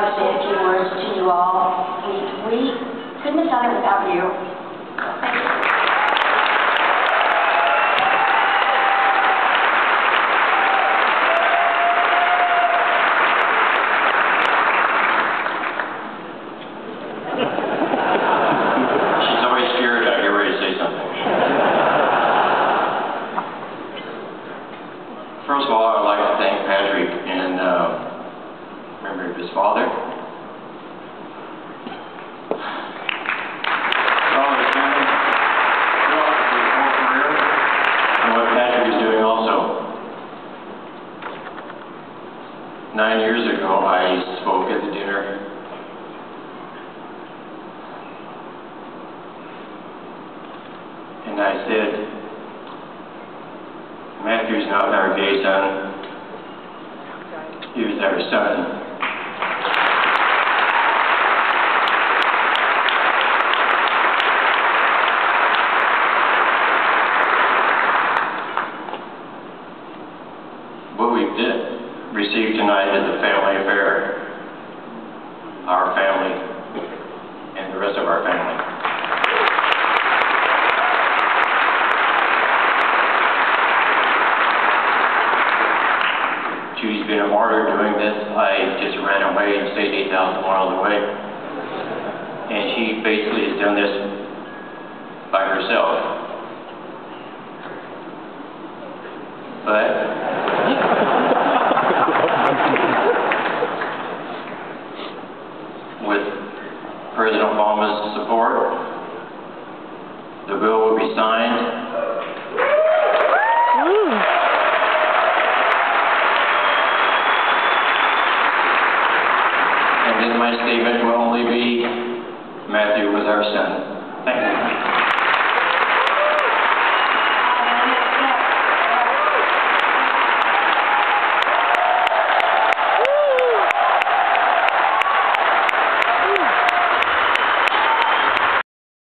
to say a few words to you all. We, we couldn't have done it without you. She's always scared I to say something. First of all, I'd like to thank Patrick and uh, memory his father. Nine years ago, I spoke at the dinner And I said, Matthew's not our gay son. He was our son. Is a family affair. Our family and the rest of our family. She's been a martyr doing this. I just ran away and stayed 8,000 miles away. And she basically has done this by herself. But President Obama's support, the bill will be signed And then my statement will only be, Matthew was our son. Thank you.